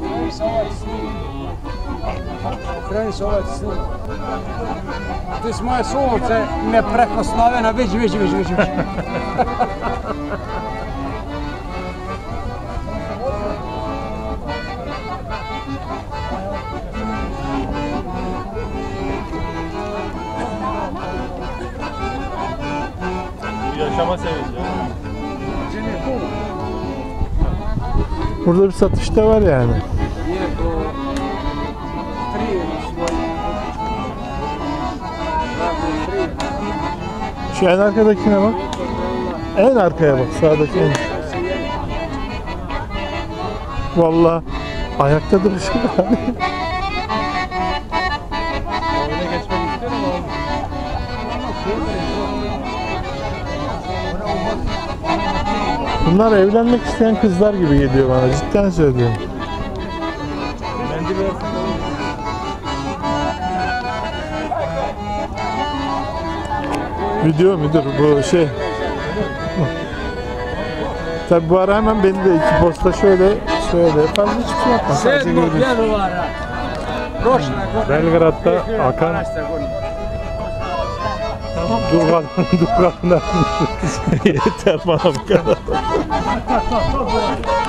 snimamo, kraj Sova je snimamo. Kraj Sova je snimamo. Ti si moje sunce, me preko Slovena, već, već, već, već, već. Yaşama sevinci. Cemil Kuğu. Burada bir satış da var yani. Şu en arkadakine bak. En arkaya bak sağdaki en. Vallahi ayakta duruşu var. Oyuna geçmek Bunlar evlenmek isteyen kızlar gibi geliyor bana. Cidden söylüyorum. Video müdür bu şey. Tabi bu ara hemen beni de iki posta şöyle şöyle fazla hiçbir şey yapma. Sadece görüyorsun. Belgrad'da akan 2012. godine. Durgan Durgan'dan yeter bana bu kadar.